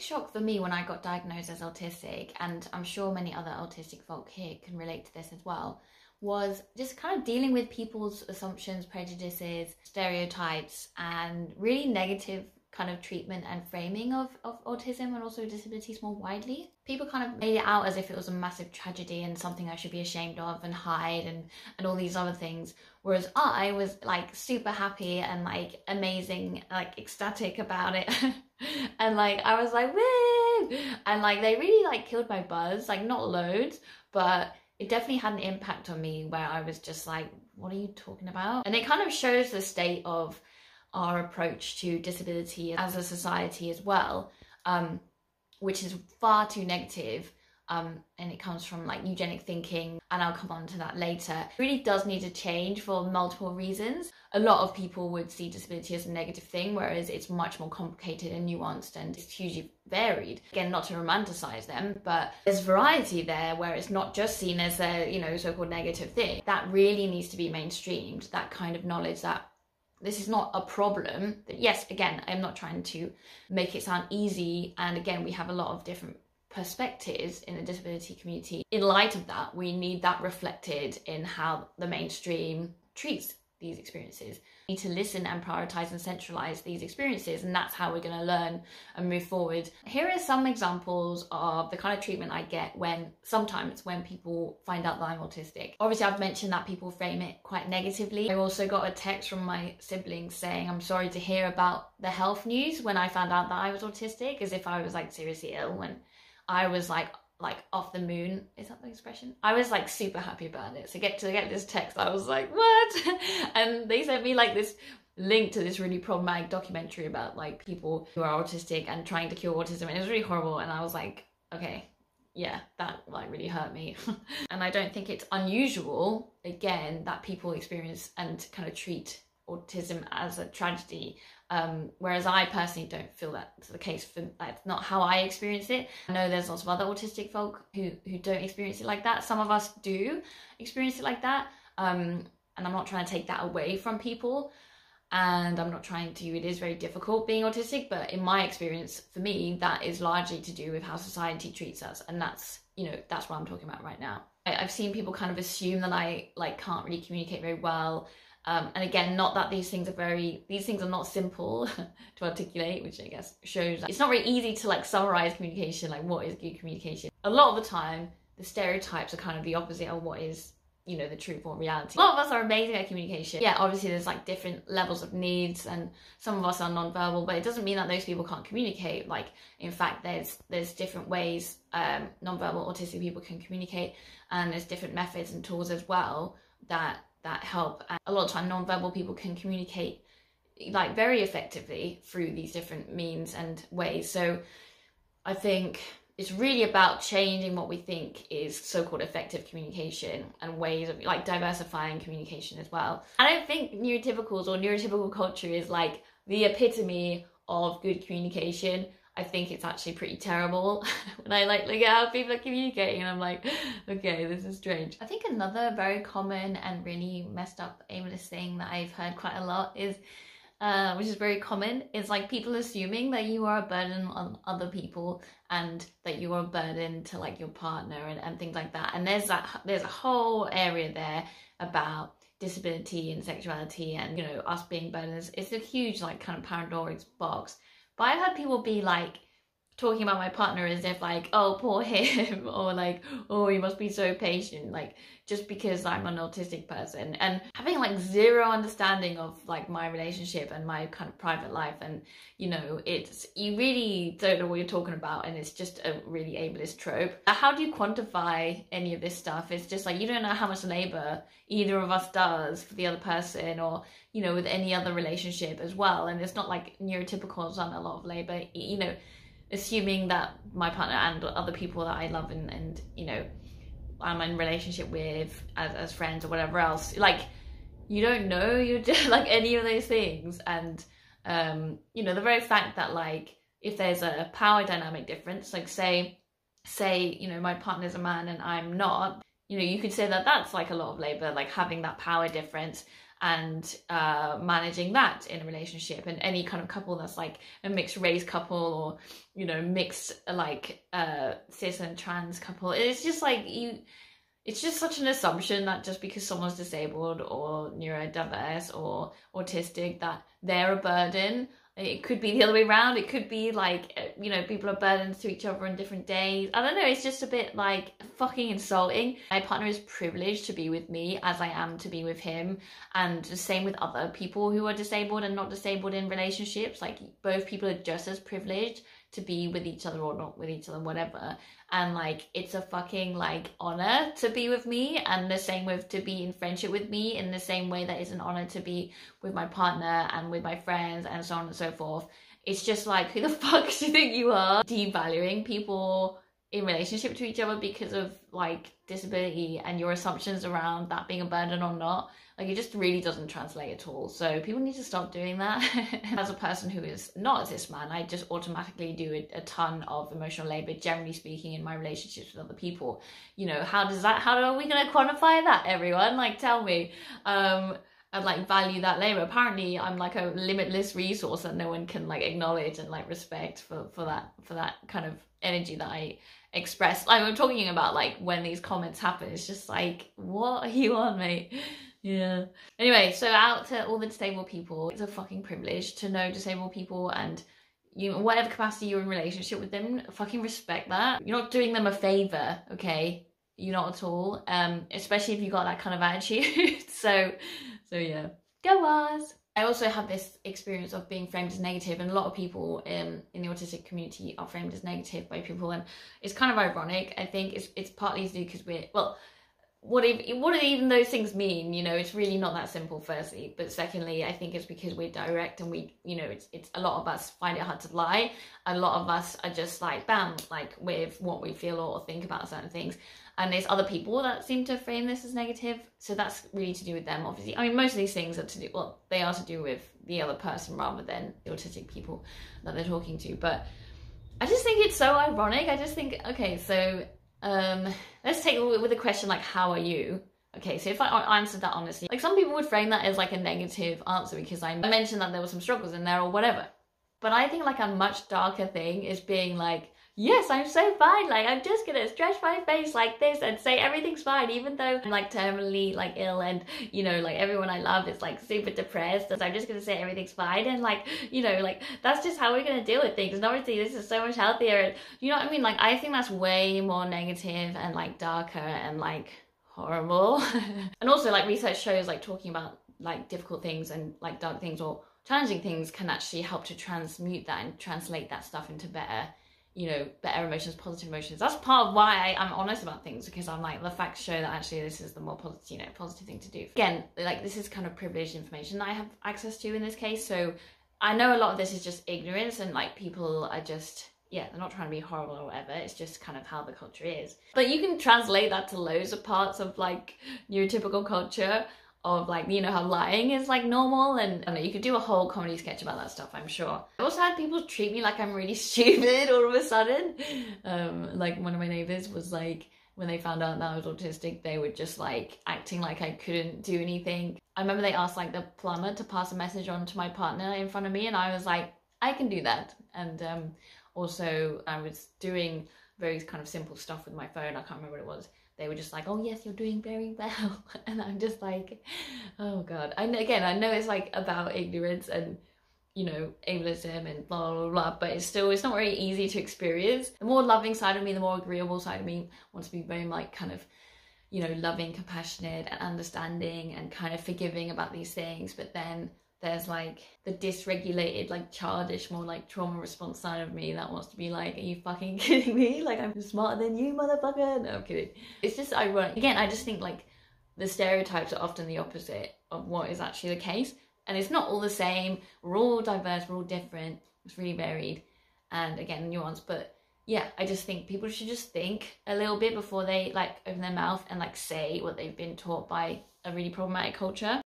big shock for me when I got diagnosed as autistic, and I'm sure many other autistic folk here can relate to this as well, was just kind of dealing with people's assumptions, prejudices, stereotypes, and really negative kind of treatment and framing of, of autism and also disabilities more widely. People kind of made it out as if it was a massive tragedy and something I should be ashamed of and hide and, and all these other things. Whereas I was like super happy and like amazing, like ecstatic about it. and like I was like, woo! And like they really like killed my buzz, like not loads, but it definitely had an impact on me where I was just like, what are you talking about? And it kind of shows the state of our approach to disability as a society as well, um, which is far too negative. Um, and it comes from like eugenic thinking, and I'll come on to that later. It really does need to change for multiple reasons. A lot of people would see disability as a negative thing, whereas it's much more complicated and nuanced and it's hugely varied. Again, not to romanticize them, but there's variety there where it's not just seen as a, you know, so called negative thing. That really needs to be mainstreamed, that kind of knowledge that this is not a problem. Yes, again, I'm not trying to make it sound easy. And again, we have a lot of different perspectives in the disability community. In light of that, we need that reflected in how the mainstream treats these experiences. We need to listen and prioritize and centralize these experiences, and that's how we're going to learn and move forward. Here are some examples of the kind of treatment I get when sometimes when people find out that I'm autistic. Obviously, I've mentioned that people frame it quite negatively. I also got a text from my siblings saying, I'm sorry to hear about the health news when I found out that I was autistic, as if I was like seriously ill when I was like like off the moon. Is that the expression? I was like super happy about it. So get to get this text, I was like, what? and they sent me like this link to this really problematic documentary about like people who are autistic and trying to cure autism. And it was really horrible. And I was like, okay, yeah, that like really hurt me. and I don't think it's unusual, again, that people experience and kind of treat autism as a tragedy um, whereas I personally don't feel that's the case for that's not how I experience it. I know there's lots of other autistic folk who who don't experience it like that. Some of us do experience it like that. Um, and I'm not trying to take that away from people. And I'm not trying to, it is very difficult being autistic, but in my experience, for me, that is largely to do with how society treats us. And that's, you know, that's what I'm talking about right now. I, I've seen people kind of assume that I like can't really communicate very well um, and again, not that these things are very, these things are not simple to articulate, which I guess shows it's not very easy to like summarize communication, like what is good communication. A lot of the time, the stereotypes are kind of the opposite of what is, you know, the truth or reality. A lot of us are amazing at communication. Yeah, obviously there's like different levels of needs and some of us are non-verbal, but it doesn't mean that those people can't communicate. Like, in fact, there's there's different ways um, non-verbal autistic people can communicate and there's different methods and tools as well that that help. And a lot of time, non-verbal people can communicate like very effectively through these different means and ways. So I think it's really about changing what we think is so-called effective communication and ways of like diversifying communication as well. I don't think neurotypicals or neurotypical culture is like the epitome of good communication. I think it's actually pretty terrible when I like look at how people are communicating and I'm like, okay, this is strange. I think another very common and really messed up ableist thing that I've heard quite a lot is uh, which is very common, is like people assuming that you are a burden on other people and that you are a burden to like your partner and, and things like that. And there's that there's a whole area there about disability and sexuality and you know us being burdens. It's a huge like kind of Pandora's box but I've had people be like talking about my partner as if like, oh, poor him, or like, oh, he must be so patient, like just because I'm an autistic person, and having like zero understanding of like my relationship and my kind of private life, and you know, it's you really don't know what you're talking about, and it's just a really ableist trope. Uh, how do you quantify any of this stuff? It's just like you don't know how much labor either of us does for the other person, or you know, with any other relationship as well. And it's not like neurotypicals done a lot of labor, you know, assuming that my partner and other people that I love and, and you know, I'm in relationship with as, as friends or whatever else, like, you don't know you're just like any of those things. And, um, you know, the very fact that like, if there's a power dynamic difference, like say, say, you know, my partner's a man and I'm not, you know, you could say that that's like a lot of labor, like having that power difference and uh, managing that in a relationship. And any kind of couple that's like a mixed race couple or you know mixed like uh cis and trans couple it's just like you it's just such an assumption that just because someone's disabled or neurodiverse or autistic that they're a burden it could be the other way around. It could be like uh, you know people are burdens to each other on different days. I don't know it's just a bit like fucking insulting. My partner is privileged to be with me as i am to be with him and the same with other people who are disabled and not disabled in relationships. Like both people are just as privileged to be with each other or not with each other, whatever. And like, it's a fucking like honor to be with me, and the same with to be in friendship with me, in the same way that it's an honor to be with my partner and with my friends and so on and so forth. It's just like, who the fuck do you think you are? Devaluing people in relationship to each other because of like disability and your assumptions around that being a burden or not like it just really doesn't translate at all. So people need to stop doing that. As a person who is not a cis man, I just automatically do a, a, ton of emotional labor, generally speaking, in my relationships with other people. You know, how does that, how are we going to quantify that, everyone? Like, tell me. Um, and like value that labor. Apparently, I'm like a limitless resource that no one can like acknowledge and like respect for for that for that kind of energy that I express. Like I'm talking about like when these comments happen, it's just like, what are you on, mate? Yeah. Anyway, so out to all the disabled people, it's a fucking privilege to know disabled people and you whatever capacity you're in relationship with them, fucking respect that. You're not doing them a favor, okay? You're not at all. Um, especially if you got that kind of attitude. so so yeah. Go us. I also have this experience of being framed as negative, and a lot of people in, in the autistic community are framed as negative by people, and it's kind of ironic. I think it's it's partly do because we're well, what if, what do even those things mean? You know it's really not that simple firstly. But secondly i think it's because we're direct and we you know it's it's a lot of us find it hard to lie. A lot of us are just like bam like with what we feel or think about certain things. And there's other people that seem to frame this as negative. So that's really to do with them obviously. I mean most of these things are to do well they are to do with the other person rather than the autistic people that they're talking to. But i just think it's so ironic. I just think okay so um, let's take with a question like, how are you? Okay, so if I answered that honestly, like some people would frame that as like a negative answer because I mentioned that there were some struggles in there or whatever. But I think like a much darker thing is being like, yes, I'm so fine. Like, I'm just gonna stretch my face like this and say everything's fine, even though I'm like terminally like ill and you know, like everyone I love is like super depressed. So I'm just gonna say everything's fine and like, you know, like that's just how we're gonna deal with things. And obviously, this is so much healthier. And you know what I mean? Like, I think that's way more negative and like darker and like horrible. and also, like, research shows like talking about like difficult things and like dark things or challenging things can actually help to transmute that and translate that stuff into better you know, better emotions, positive emotions. That's part of why I, am honest about things because I'm like, the facts show that actually this is the more positive, you know, positive thing to do. Again, like this is kind of privileged information that I have access to in this case. So I know a lot of this is just ignorance and like people are just, yeah, they're not trying to be horrible or whatever. It's just kind of how the culture is. But you can translate that to loads of parts of like neurotypical culture of like you know how lying is like normal and I know you could do a whole comedy sketch about that stuff I'm sure. I also had people treat me like I'm really stupid all of a sudden. Um, like one of my neighbors was like when they found out that I was autistic they were just like acting like I couldn't do anything. I remember they asked like the plumber to pass a message on to my partner in front of me and I was like I can do that and um, also I was doing very kind of simple stuff with my phone I can't remember what it was they were just like, "Oh yes, you're doing very well," and I'm just like, "Oh god." And again, I know it's like about ignorance and you know ableism and blah blah blah, but it's still it's not very easy to experience. The more loving side of me, the more agreeable side of me wants to be very like kind of you know loving, compassionate, and understanding and kind of forgiving about these things, but then there's like the dysregulated, like childish, more like trauma response side of me that wants to be like, are you fucking kidding me? Like I'm smarter than you, motherfucker. No, I'm kidding. It's just ironic. Again, I just think like the stereotypes are often the opposite of what is actually the case. And it's not all the same. We're all diverse, we're all different. It's really varied. And again, nuanced, but yeah, I just think people should just think a little bit before they like open their mouth and like say what they've been taught by a really problematic culture.